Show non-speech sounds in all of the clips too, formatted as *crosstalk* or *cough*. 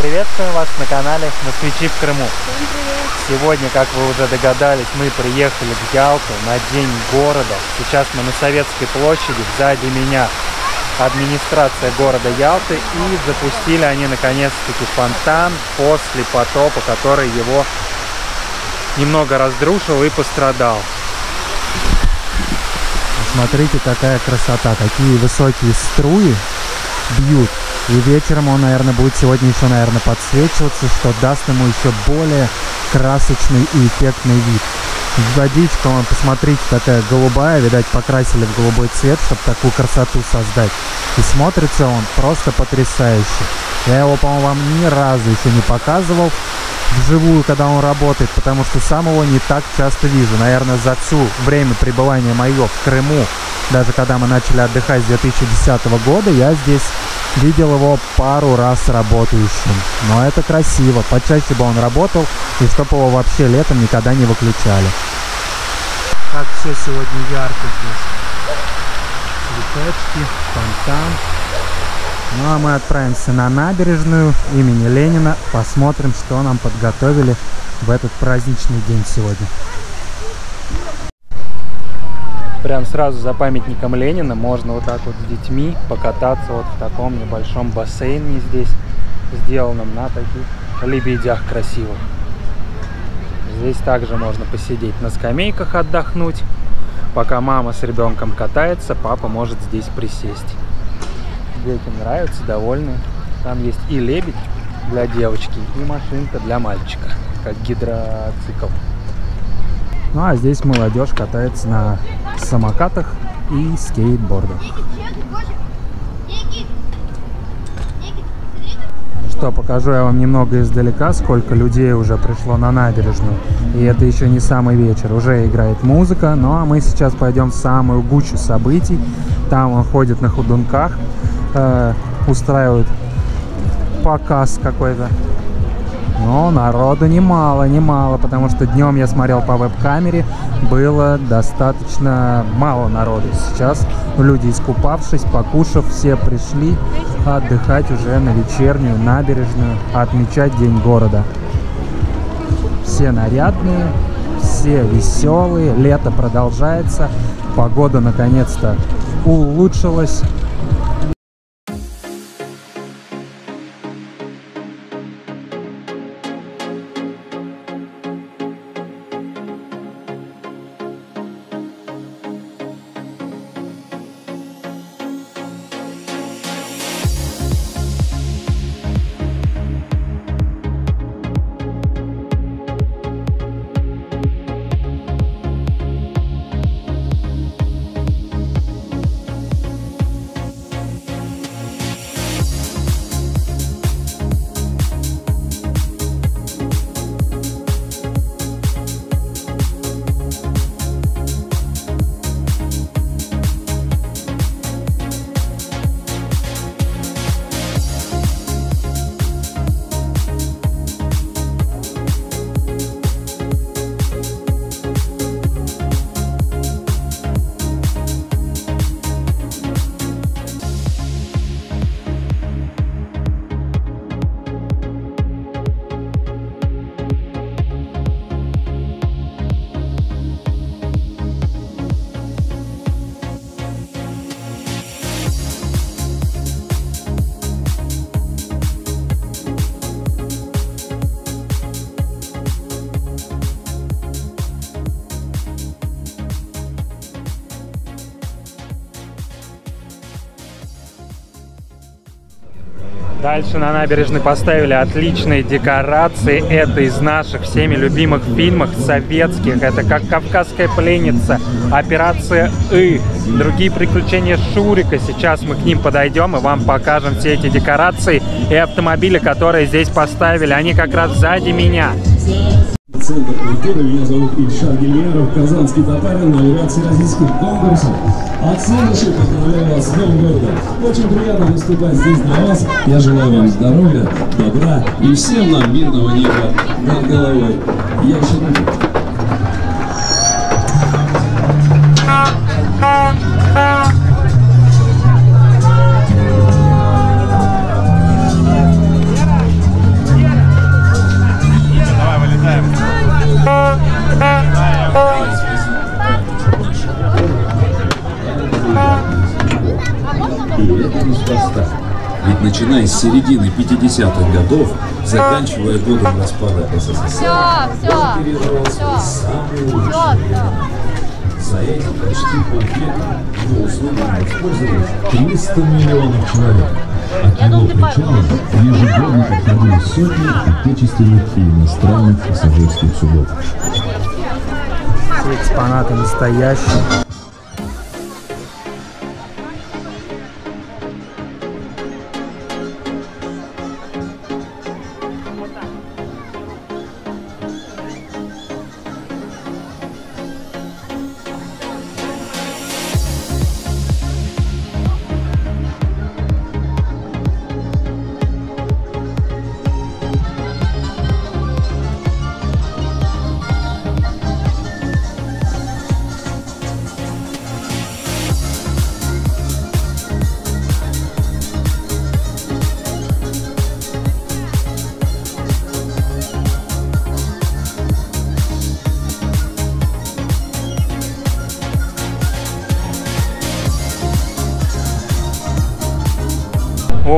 Приветствуем вас на канале «Москвичи в Крыму». Сегодня, как вы уже догадались, мы приехали в Ялту на День города. Сейчас мы на Советской площади, сзади меня администрация города Ялты. И запустили они наконец-таки фонтан после потопа, который его немного разрушил и пострадал. Смотрите, какая красота, какие высокие струи бьют и вечером он, наверное, будет сегодня еще, наверное, подсвечиваться, что даст ему еще более красочный и эффектный вид. Водичка, он, посмотрите, такая голубая, видать, покрасили в голубой цвет, чтобы такую красоту создать. И смотрится он просто потрясающе. Я его, по-моему, вам ни разу еще не показывал вживую, когда он работает, потому что сам его не так часто вижу. Наверное, за всю время пребывания мое в Крыму, даже когда мы начали отдыхать с 2010 года, я здесь видел его пару раз работающим. Но это красиво. Почаще бы он работал, и чтобы его вообще летом никогда не выключали. Как все сегодня ярко здесь. Цветочки, фонтан. Ну а мы отправимся на набережную имени Ленина. Посмотрим, что нам подготовили в этот праздничный день сегодня. Прям сразу за памятником Ленина можно вот так вот с детьми покататься вот в таком небольшом бассейне здесь, сделанном на таких лебедях красивых. Здесь также можно посидеть на скамейках, отдохнуть. Пока мама с ребенком катается, папа может здесь присесть. Детям нравится, довольны. Там есть и лебедь для девочки, и машинка для мальчика, как гидроцикл. Ну а здесь молодежь катается на самокатах и скейтбордах. Что, покажу я вам немного издалека, сколько людей уже пришло на набережную. И это еще не самый вечер, уже играет музыка. Ну а мы сейчас пойдем в самую гучу событий. Там он ходит на ходунках, э, устраивает показ какой-то но народу немало, немало, потому что днем я смотрел по веб-камере, было достаточно мало народу. Сейчас люди, искупавшись, покушав, все пришли отдыхать уже на вечернюю набережную, отмечать День города. Все нарядные, все веселые, лето продолжается, погода наконец-то улучшилась. Дальше на набережной поставили отличные декорации. Это из наших всеми любимых фильмов советских. Это как «Кавказская пленница», «Операция И», другие приключения Шурика. Сейчас мы к ним подойдем и вам покажем все эти декорации и автомобили, которые здесь поставили. Они как раз сзади меня. Центр культуры. Меня зовут Ильшар Гильяров, казанский татарин, лауреат всероссийских конкурсов. От души поздравляю вас с Новым годом. Очень приятно выступать здесь для вас. Я желаю вам здоровья, добра и всем нам мирного неба над головой. Я еще начиная с середины 50-х годов, заканчивая годом распада СССР. Все, все, переживал все, свои самые лучшие все, За эти почти полвека его услугами воспользовались 300 миллионов человек. От его причала ежегодно подходили сотни отечественных и иностранных пассажирских судов. Все экспонаты настоящие.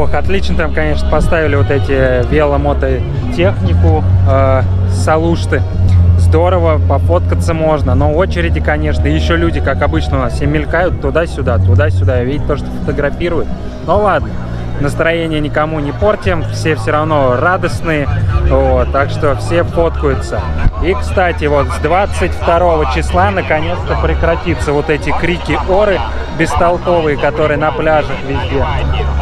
Ох, отлично там, конечно, поставили вот эти веломототехнику э, салушты. Здорово, пофоткаться можно. Но очереди, конечно, еще люди, как обычно у нас, все мелькают туда-сюда, туда-сюда. Видите, то, что фотографируют. Ну ладно, настроение никому не портим, все все равно радостные. Вот, так что все фоткаются. И, кстати, вот с 22 числа наконец-то прекратится вот эти крики оры бестолковые, которые на пляжах везде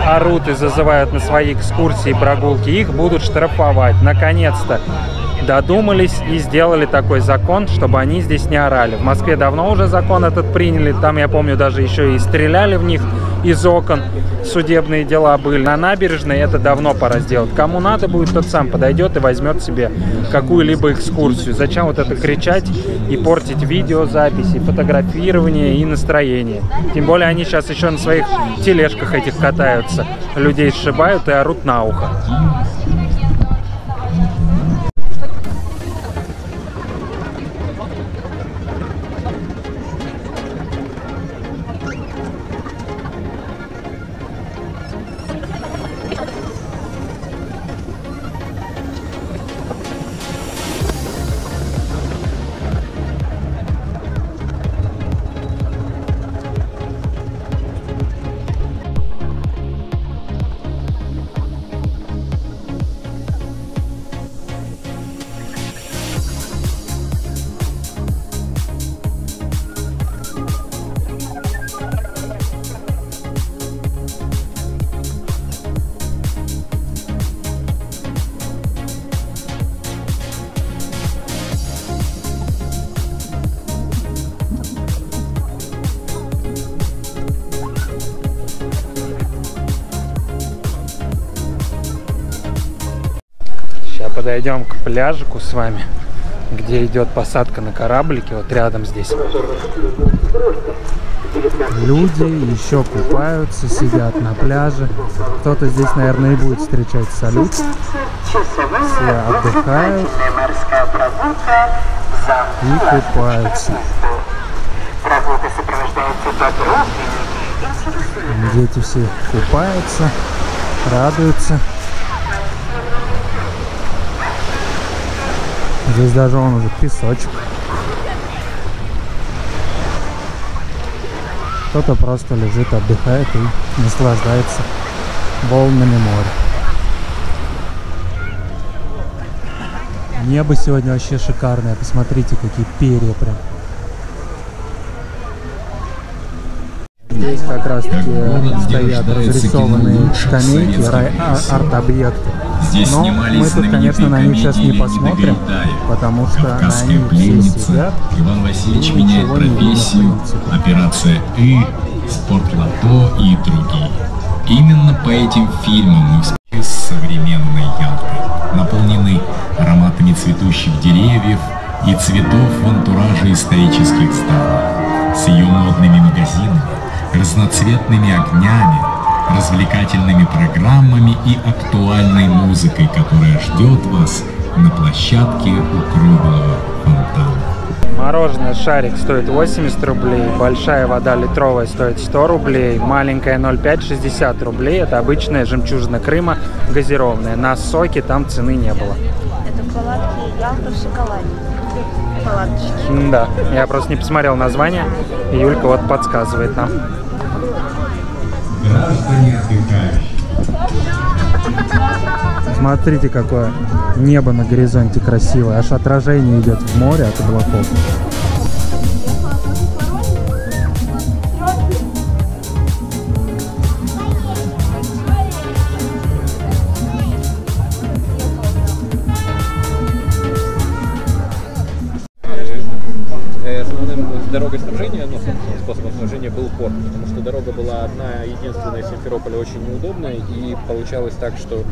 орут и зазывают на свои экскурсии и прогулки. Их будут штрафовать. Наконец-то додумались и сделали такой закон, чтобы они здесь не орали. В Москве давно уже закон этот приняли. Там, я помню, даже еще и стреляли в них из окон. Судебные дела были. На набережной это давно пора сделать. Кому надо будет, тот сам подойдет и возьмет себе какую-либо экскурсию. Зачем вот это кричать и портить видеозаписи, фотографирование и настроение? Тем более они сейчас еще на своих тележках этих катаются. Людей сшибают и орут на ухо. Подойдем к пляжику с вами, где идет посадка на кораблике, вот рядом здесь. Люди еще купаются, сидят на пляже. Кто-то здесь, наверное, и будет встречать салют. Все отдыхают и купаются. Дети все купаются, радуются. Здесь даже он уже песочек. Кто-то просто лежит, отдыхает и наслаждается волнами моря. Небо сегодня вообще шикарное. Посмотрите, какие перья прям. Здесь как раз таки стоят разрисованные скамейки, а- арт-объекты. Здесь Но мы тут, конечно, на них сейчас не посмотрим, потому что них все сидят. Иван Васильевич меняет профессию. Операция И, Спортлото и другие. Именно по этим фильмам мы с современной Ялтой, наполнены ароматами цветущих деревьев и цветов в антураже исторических зданий, с ее модными магазинами, разноцветными огнями, развлекательными программами и актуальной музыкой, которая ждет вас на площадке у круглого фонтана. Мороженое шарик стоит 80 рублей, большая вода литровая стоит 100 рублей, маленькая 0,5 60 рублей. Это обычная жемчужина Крыма газированная. На соки там цены не было. Это палатки Ялта в шоколаде. Палаточки. Да, я просто не посмотрел название, и Юлька вот подсказывает нам. Граждане отдыхающие. Смотрите, какое небо на горизонте красивое. Аж отражение идет в море от облаков. Неудобная, и получалось так, что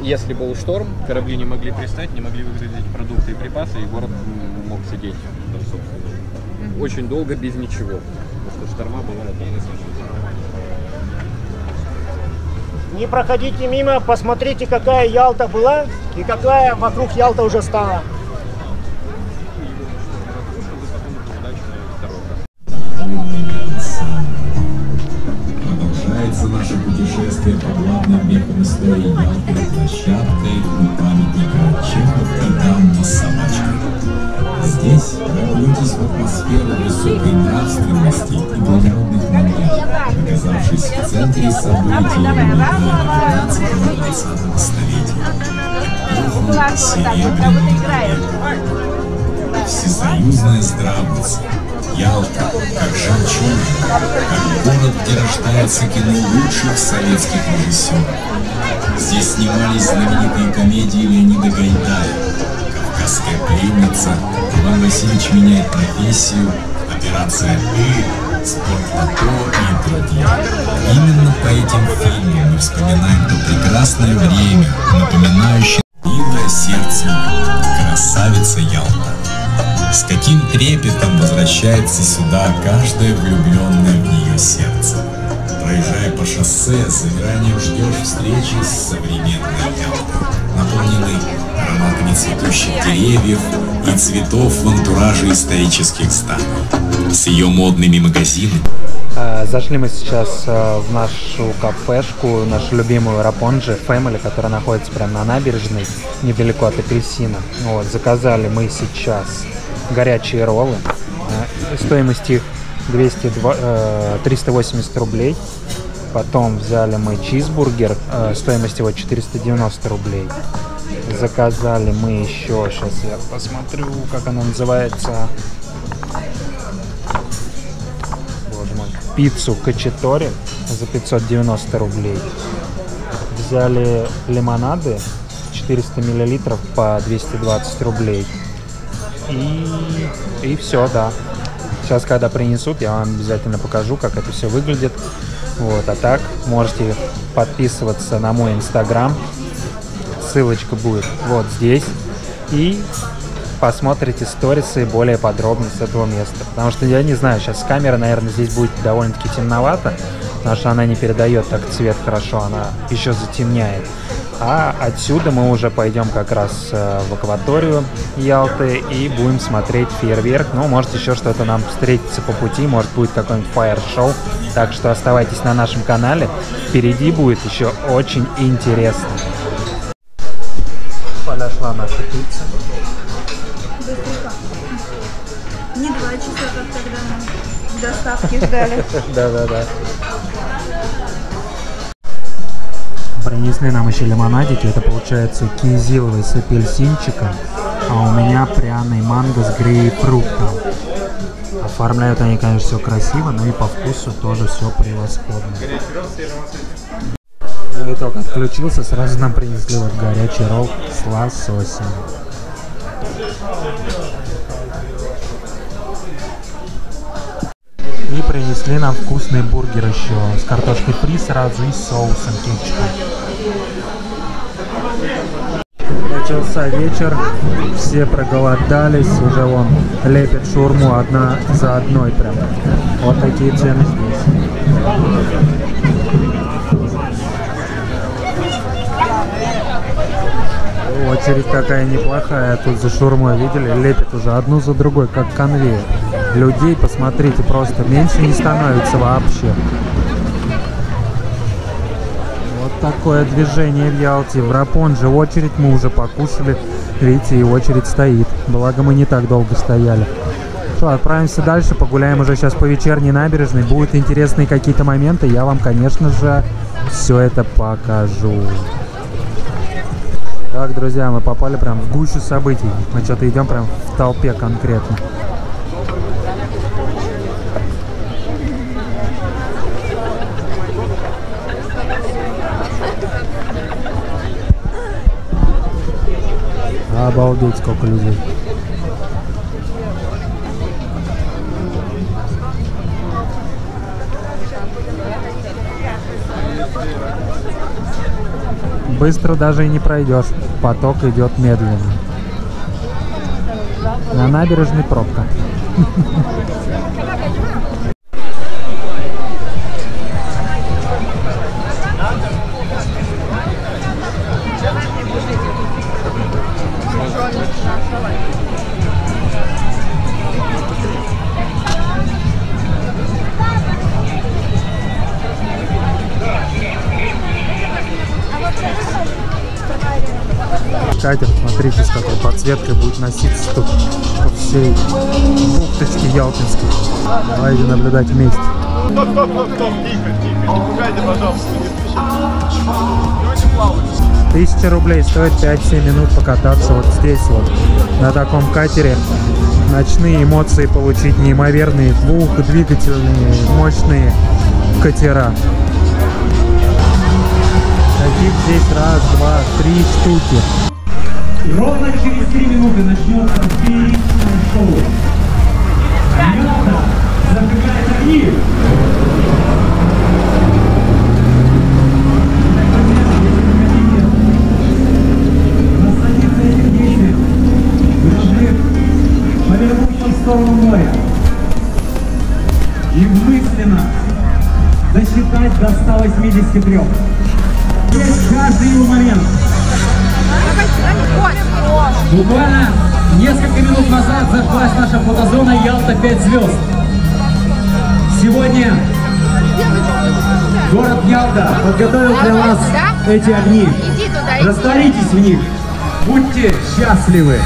если был шторм, корабли не могли пристать, не могли выгрузить продукты и припасы, и город мог сидеть там, очень долго без ничего, потому что шторма там Не проходите мимо, посмотрите, какая Ялта была и какая вокруг Ялта уже стала. Событий мира 19-20 столетия. Эпоху Серебряного века. Всесоюзная здравница. Ялта, как жемчужина, как город, где рождается кино лучших советских режиссеров. Здесь снимались знаменитые комедии Леонида Гайдая, «Кавказская пленница», Иван Васильевич меняет профессию, «Операция И другие. Именно по этим фильмам мы вспоминаем то прекрасное время, напоминающее «Милое сердце, красавица Ялта». С каким трепетом возвращается сюда каждое влюбленное в нее сердце. Проезжая по шоссе, с замиранием ждешь встречи с современной Ялтой, наполненной ароматами цветущих деревьев и цветов в антураже исторических зданий. С ее модными магазинами Э, Зашли мы сейчас э, в нашу кафешку, нашу любимую Рапонжи Family, которая находится прямо на набережной, недалеко от апельсина. Вот, заказали мы сейчас горячие роллы. Э, Стоимость их 202, э, 380 рублей. Потом взяли мы чизбургер, э, стоимость его 490 рублей. Заказали мы еще, сейчас я посмотрю, как она называется. Боже мой. Пиццу качетори за 590 рублей. Взяли лимонады 400 миллилитров по 220 рублей. И, и все, да. Сейчас, когда принесут, я вам обязательно покажу, как это все выглядит. Вот, а так можете подписываться на мой инстаграм. Ссылочка будет вот здесь. И посмотрите сторисы более подробно с этого места. Потому что я не знаю, сейчас камера, наверное, здесь будет довольно-таки темновато, потому что она не передает так цвет хорошо, она еще затемняет. А отсюда мы уже пойдем как раз э, в акваторию Ялты и будем смотреть фейерверк. Ну, может еще что-то нам встретится по пути, может будет какой-нибудь фаер-шоу. Так что оставайтесь на нашем канале. Впереди будет еще очень интересно. Подошла наша пицца. Не два часа, как тогда доставки ждали. *laughs* Да-да-да. Принесли нам еще лимонадики. Это получается кизиловый с апельсинчиком. А у меня пряный манго с грейпфрутом. Оформляют они, конечно, все красиво, но и по вкусу тоже все превосходно. И только отключился, сразу нам принесли вот горячий ролл с лососем. И принесли нам вкусный бургер еще с картошкой фри сразу и соусом кетчупом. Начался вечер, все проголодались, уже вон лепят шурму одна за одной прям. Вот такие цены здесь. Очередь какая неплохая тут за шурмой, видели? Лепят уже одну за другой, как конвейер. Людей, посмотрите, просто меньше не становится вообще. Вот такое движение в Ялте. В Рапонже очередь мы уже покушали. Видите, и очередь стоит. Благо мы не так долго стояли. Что, отправимся дальше, погуляем уже сейчас по вечерней набережной. Будут интересные какие-то моменты, я вам, конечно же, все это покажу. Так, друзья, мы попали прям в гущу событий. Мы что-то идем прям в толпе конкретно. Обалдеть, сколько людей. Быстро даже и не пройдешь. Поток идет медленно. На набережной пробка. *laughs* Катер, смотрите, с какой подсветкой будет носиться тут по всей бухточке Ялтинской. Давайте наблюдать вместе. Стоп, стоп, стоп, стоп, тихо, тихо, не пугайте, пожалуйста, не спешите. Люди рублей стоит 5-7 минут покататься вот здесь вот, на таком катере. Ночные эмоции получить неимоверные, двухдвигательные, мощные катера. Таких здесь раз, два, три штуки. Ровно через три минуты начнется фееричное шоу. Минута зажигает огни. Сторону моря и мысленно досчитать до 183. Есть каждый его момент. Буквально несколько минут назад зажглась наша фотозона Ялта 5 звезд. Сегодня город Ялта подготовил для вас эти огни. Растворитесь в них. Будьте счастливы.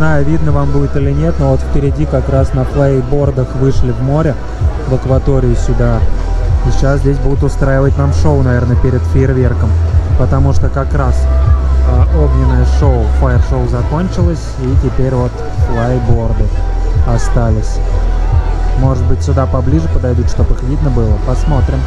Знаю, видно вам будет или нет, но вот впереди как раз на флейбордах вышли в море, в акваторию сюда. И сейчас здесь будут устраивать нам шоу, наверное, перед фейерверком. Потому что как раз а, огненное шоу, фаер-шоу закончилось, и теперь вот флайборды остались. Может быть, сюда поближе подойдут, чтобы их видно было. Посмотрим.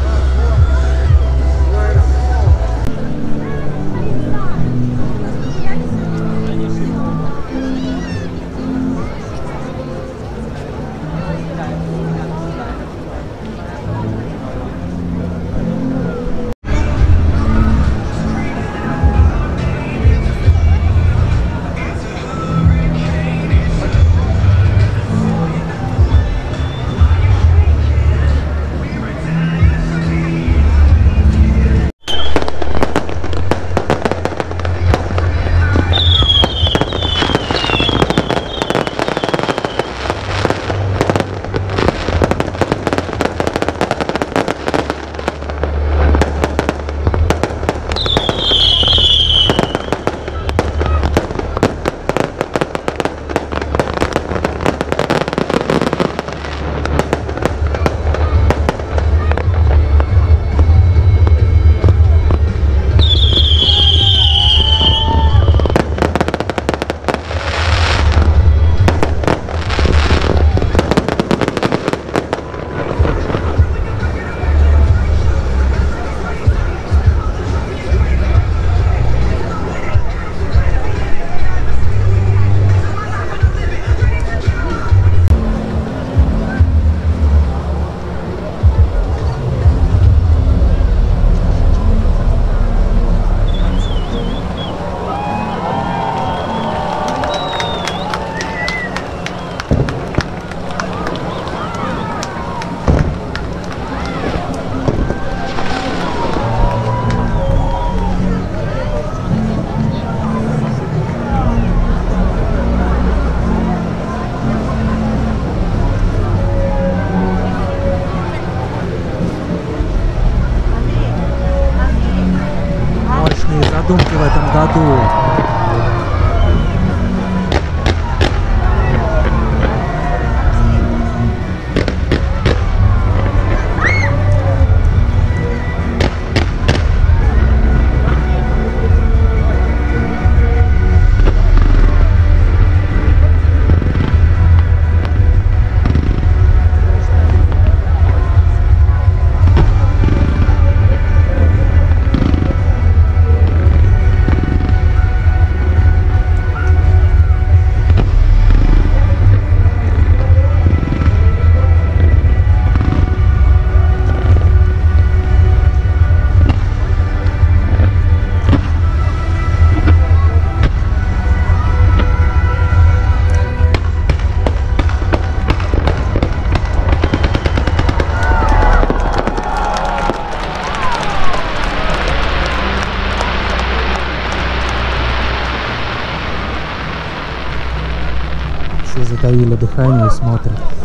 задумки в этом году. Затаили дыхание и смотрят.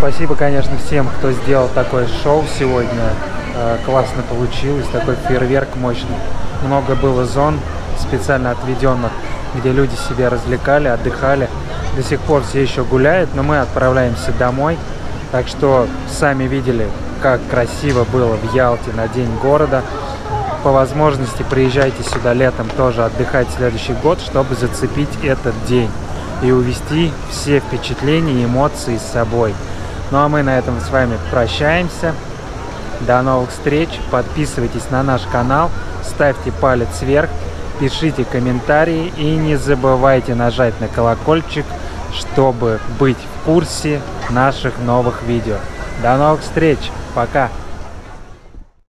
Спасибо, конечно, всем, кто сделал такое шоу сегодня. Э, классно получилось, такой фейерверк мощный. Много было зон специально отведенных, где люди себя развлекали, отдыхали. До сих пор все еще гуляют, но мы отправляемся домой. Так что сами видели, как красиво было в Ялте на День города. По возможности приезжайте сюда летом тоже отдыхать следующий год, чтобы зацепить этот день и увести все впечатления и эмоции с собой. Ну а мы на этом с вами прощаемся. До новых встреч. Подписывайтесь на наш канал, ставьте палец вверх, пишите комментарии и не забывайте нажать на колокольчик, чтобы быть в курсе наших новых видео. До новых встреч. Пока.